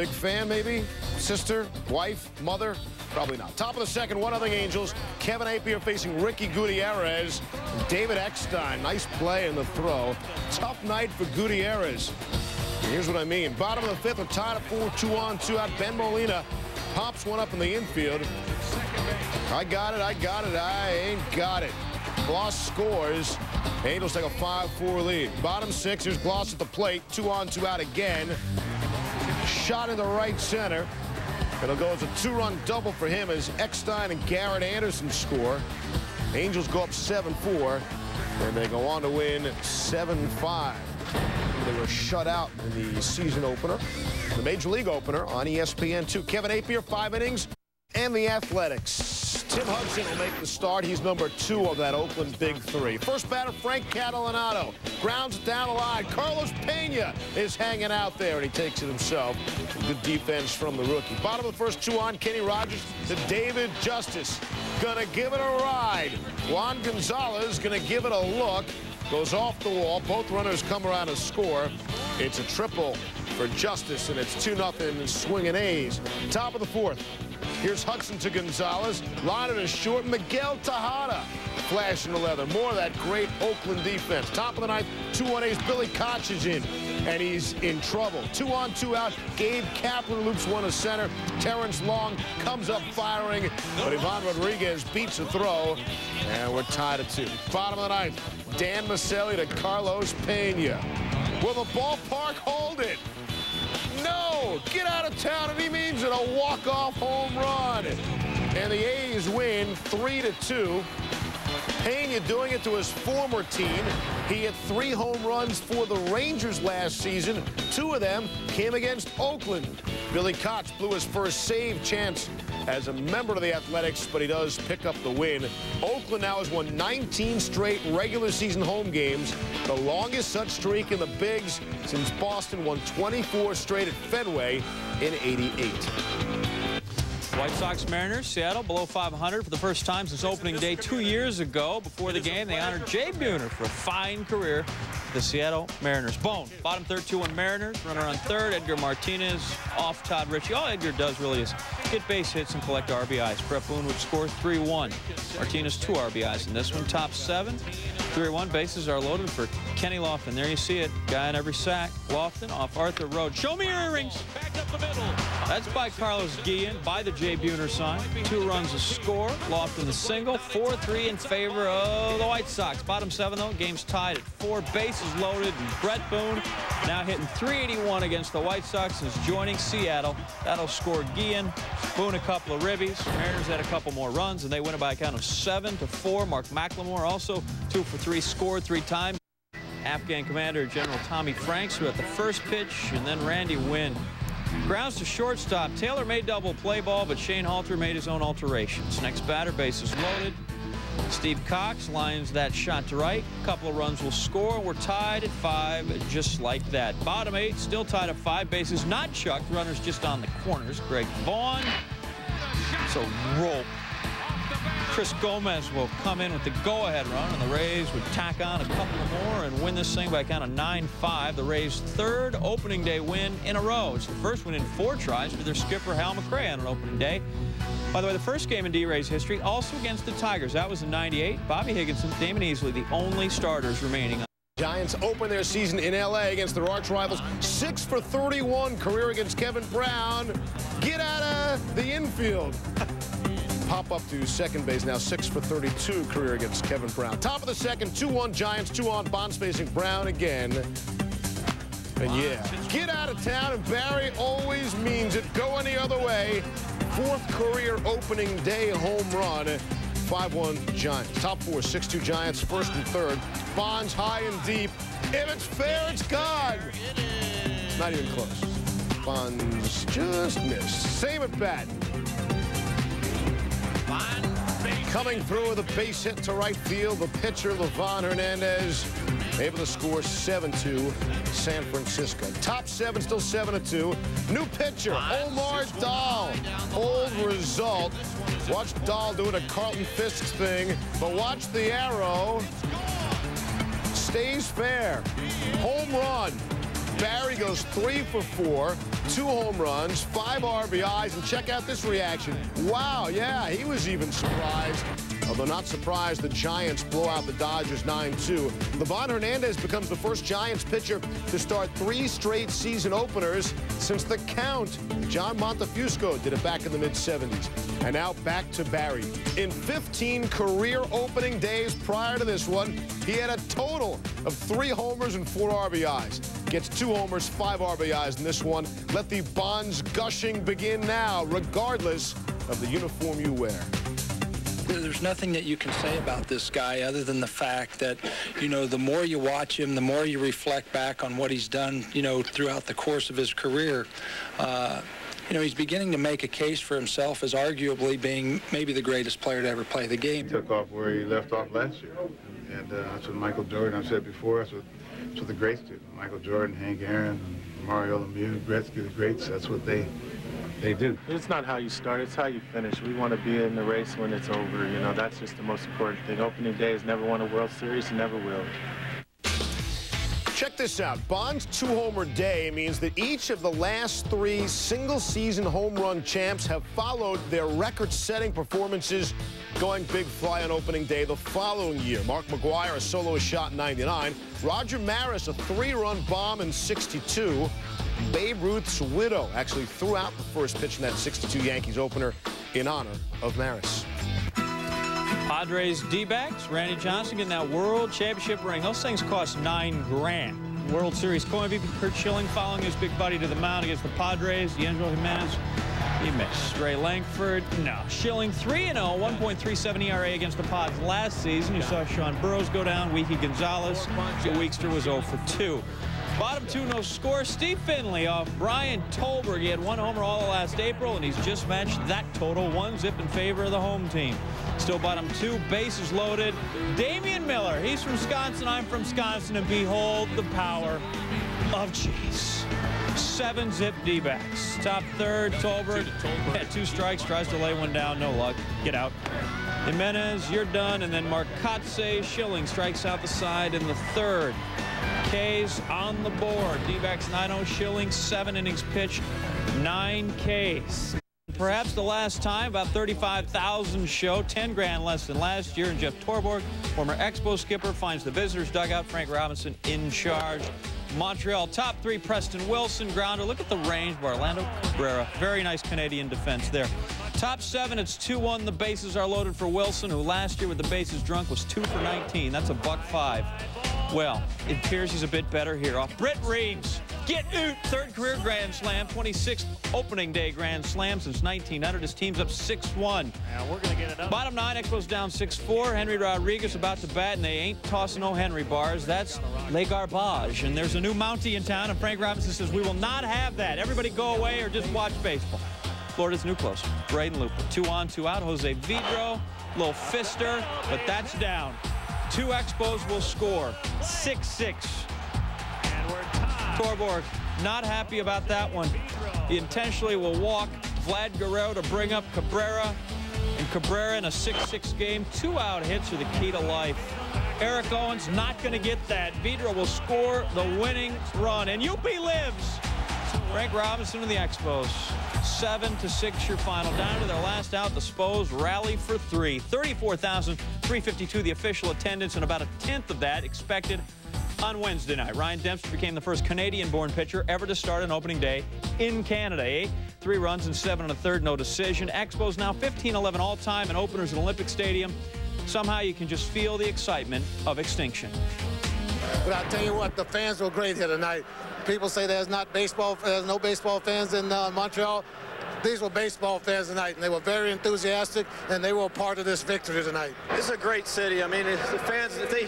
Big fan, maybe? Sister, wife, mother? Probably not. Top of the second, one nothing Angels. Kevin Appier facing Ricky Gutierrez. David Eckstein, nice play in the throw. Tough night for Gutierrez. Here's what I mean. Bottom of the fifth, we're tied at four, two on, two out. Ben Molina pops one up in the infield. I got it, I got it, I ain't got it. Glaus scores. Angels take a 5-4 lead. Bottom six, here's Glaus at the plate. Two on, two out again. Shot in the right center. It'll go as a two-run double for him as Eckstein and Garrett Anderson score. Angels go up 7-4, and they go on to win 7-5. They were shut out in the season opener, the Major League opener on ESPN2. Kevin Appier, five innings, and the Athletics. Tim Hudson will make the start. He's number two of that Oakland Big Three. First batter, Frank Catalanotto. Grounds it down the line. Carlos Pena is hanging out there, and he takes it himself. Good defense from the rookie. Bottom of the first two on, Kenny Rogers to David Justice. Gonna give it a ride. Juan Gonzalez gonna give it a look. Goes off the wall. Both runners come around to score. It's a triple for Justice, and it's 2-0 swinging A's. Top of the fourth. Here's Hudson to Gonzalez. Line it is short. Miguel Tejada flashing the leather. More of that great Oakland defense. Top of the ninth, two on A's. Billy Koch is in, and he's in trouble. Two on, two out. Gabe Kapler loops one to center. Terrence Long comes up firing, but Ivan Rodriguez beats a throw, and we're tied at two. Bottom of the ninth, Dan Miceli to Carlos Pena. Will the ballpark hold it? No! Get out of town, and he means it. A walk-off home run. And the A's win 3 to 2. Pena doing it to his former team. He hit three home runs for the Rangers last season. Two of them came against Oakland. Billy Koch blew his first save chance as a member of the Athletics, but he does pick up the win. Oakland now has won 19 straight regular season home games, the longest such streak in the Bigs since Boston won 24 straight at Fenway in 88. White Sox Mariners, Seattle below 500 for the first time since opening day two years ago. Before the game, they honored Jay Buhner for a fine career the Seattle Mariners. Bone, bottom third, 2-1 Mariners. Runner on third, Edgar Martinez off Todd Ritchie. All Edgar does really is get base hits and collect RBIs. Bret Boone would score 3-1. Martinez, two RBIs in this one. Top seven, 3-1. Bases are loaded for Kenny Lofton. There you see it. Guy in every sack. Lofton off Arthur Rhodes. Show me your earrings. That's by Carlos Guillen, by the Jay Buhner sign. Two runs a score. Lofton the single. 4-3 in favor of the White Sox. Bottom seven, though. Game's tied at four. Bases loaded. And Bret Boone now hitting 381 against the White Sox is joining Seattle. That'll score Guillen. Boone a couple of ribbies. Mariners had a couple more runs, and they win it by a count of 7 to four. Mark McLemore also two for three, scored three times. Afghan commander General Tommy Franks, who at the first pitch, and then Randy Winn. Grounds to shortstop. tailor made double play ball, but Shane Halter made his own alterations. Next batter, bases loaded. Steve Cox lines that shot to right. A couple of runs will score. We're tied at five, just like that. Bottom eight, still tied at five bases. Not chucked. Runners just on the corners. Greg Vaughn. It's a rope. Chris Gomez will come in with the go-ahead run, and the Rays would tack on a couple more and win this thing by a count of 9-5. The Rays' third opening day win in a row. It's the first win in four tries for their skipper, Hal McRae, on an opening day. By the way, the first game in D-Rays history, also against the Tigers. That was in 98. Bobby Higginson, Damon Easley, the only starters remaining. Giants open their season in L.A. against their arch rivals. 6 for 31 career against Kevin Brown. Get out of the infield. Pop up to second base now, 6 for 32 career against Kevin Brown. Top of the second, 2-1 Giants, 2-on Bonds facing Brown again. And yeah, get out of town, and Barry always means it. Go any other way. Fourth career opening day home run. 5-1 Giants. Top four, 6-2 Giants, first and third. Bonds high and deep. If it's fair, it's gone. Not even close. Bonds just missed. Same at bat. Coming through with a base hit to right field, the pitcher, Livan Hernandez, able to score 7-2 San Francisco. Top seven, still 7-2. New pitcher, Omar Daal. Old result. Watch Daal doing a Carlton Fisk thing, but watch the arrow. Stays fair. Home run. Barry goes three for four, two home runs, five RBIs, and check out this reaction. Wow, yeah, he was even surprised. Although not surprised, the Giants blow out the Dodgers 9-2. Livan Hernandez becomes the first Giants pitcher to start three straight season openers since the count. John Montefusco did it back in the mid-70s. And now back to Barry. In 15 career opening days prior to this one, he had a total of three homers and four RBIs. Gets two homers, five RBIs in this one. Let the bonds gushing begin now, regardless of the uniform you wear. There's nothing that you can say about this guy other than the fact that, you know, the more you watch him, the more you reflect back on what he's done, you know, throughout the course of his career. Uh, you know, he's beginning to make a case for himself as arguably being maybe the greatest player to ever play the game. He took off where he left off last year. And uh, that's what Michael Jordan, I've said before, that's what, that's what the greats do. Michael Jordan, Hank Aaron, Mario Lemieux, Gretzky, the greats, that's what they they do. It's not how you start, it's how you finish. We want to be in the race when it's over. You know, that's just the most important thing. Opening day has never won a World Series never will. Check this out. Bond's two-homer day means that each of the last three single-season home run champs have followed their record-setting performances going big fly on opening day the following year. Mark McGwire, a solo shot in 99. Roger Maris, a three-run bomb in 62. Babe Ruth's widow actually threw out the first pitch in that 62 Yankees opener in honor of Maris. Padres D-backs, Randy Johnson getting that World Championship ring. Those things cost nine grand. World Series co-MVP Curt Schilling following his big buddy to the mound against the Padres. D'Angelo Jimenez, he missed. Ray Lankford, no. Schilling 3-0, 1.37 ERA against the Pods last season. You saw Sean Burroughs go down. Wiki Gonzalez. The Weekster was 0 for 2. Bottom two, no score. Steve Finley off Brian Tollberg. He had one homer all last April, and he's just matched that total. One zip in favor of the home team. Still bottom two, bases loaded. Damian Miller, he's from Wisconsin, I'm from Wisconsin, and behold the power of cheese. Seven zip D-backs. Top third, Tollberg had two strikes, tries to lay one down, no luck. Get out. Jimenez, you're done, and then Marcotte Schilling strikes out the side in the third. Ks on the board. D-backs 9-0 Schilling, seven innings pitched, nine Ks. Perhaps the last time, about 35,000 show, 10 grand less than last year. And Jeff Torborg, former Expo skipper, finds the visitors dugout. Frank Robinson in charge. Montreal top three, Preston Wilson, grounder. Look at the range by Orlando Cabrera. Very nice Canadian defense there. Top seven, it's 2-1. The bases are loaded for Wilson, who last year with the bases drunk was 2 for 19. That's a buck five. Well, it appears he's a bit better here. Off Britt Reames, get out. Third career Grand Slam, 26th opening day Grand Slam since 1900. His team's up 6-1. Yeah, we're going to get it up. Bottom nine, Expos down 6-4. Henry Rodriguez about to bat, and they ain't tossing no Henry bars. That's Le Garbage. And there's a new Mountie in town, and Frank Robinson says, we will not have that. Everybody go away or just watch baseball. Florida's new closer, Braden Looper. Two on, two out. Jose Vidro, little fister, but that's down. Two Expos will score. 6-6. And we're tied. Torborg not happy about that one. He intentionally will walk Vlad Guerrero to bring up Cabrera. And Cabrera in a 6-6 game. Two out hits are the key to life. Eric Owens not going to get that. Vidro will score the winning run. And UP lives. Frank Robinson and the Expos. Seven to six your final. Down to their last out, the Spos rally for three. 34,352 the official attendance and about a tenth of that expected on Wednesday night. Ryan Dempster became the first Canadian-born pitcher ever to start an opening day in Canada. Eight, three runs and seven and a third, no decision. Expos now 15-11 all-time and openers at Olympic Stadium. Somehow you can just feel the excitement of extinction. But I tell you what, the fans were great here tonight. People say there's not baseball, there's no baseball fans in uh, Montreal. These were baseball fans tonight, and they were very enthusiastic, and they were a part of this victory tonight. This is a great city. I mean, the fans, they,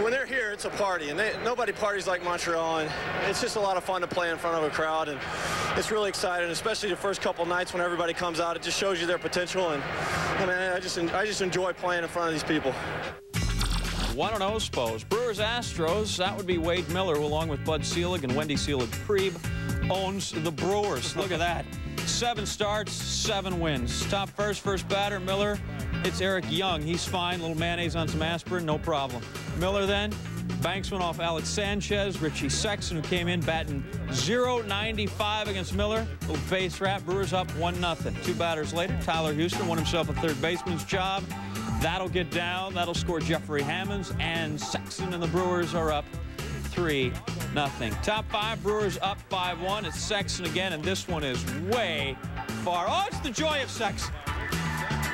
when they're here, it's a party, and they, nobody parties like Montreal, and it's just a lot of fun to play in front of a crowd, and it's really exciting, especially the first couple nights when everybody comes out. It just shows you their potential, and I mean, I just, I just enjoy playing in front of these people. 1-0 Spos. Brewers Astros, that would be Wade Miller, who along with Bud Selig and Wendy Selig-Priebe owns the Brewers. Look at that. Seven starts, seven wins. Top first, first batter, Miller. It's Eric Young. He's fine. Little mayonnaise on some aspirin, no problem. Miller then, Banks went off Alex Sanchez. Richie Sexson, who came in batting 0.95 against Miller. Little base rap. Brewers up 1-0. Two batters later, Tyler Houston won himself a third baseman's job. That'll get down. That'll score Jeffrey Hammonds. And Sexson and the Brewers are up 3 nothing. Top five, Brewers up 5-1. It's Sexson again, and this one is way far. Oh, it's the joy of Sexson.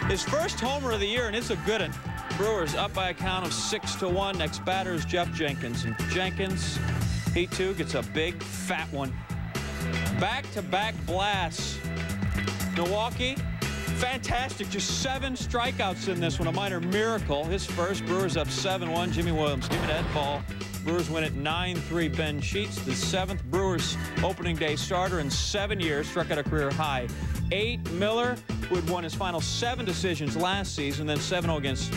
His first homer of the year, and it's a good one. Brewers up by a count of six to one. Next batter is Geoff Jenkins. And Jenkins, he too gets a big fat one. Back-to-back -back blasts. Milwaukee, fantastic. Just seven strikeouts in this one. A minor miracle. His first. Brewers up 7-1. Jimy Williams, give me that ball. Brewers win at 9-3. Ben Sheets, the seventh Brewers opening day starter in seven years, struck out a career high. Eight Miller, who had won his final seven decisions last season, then 7-0 against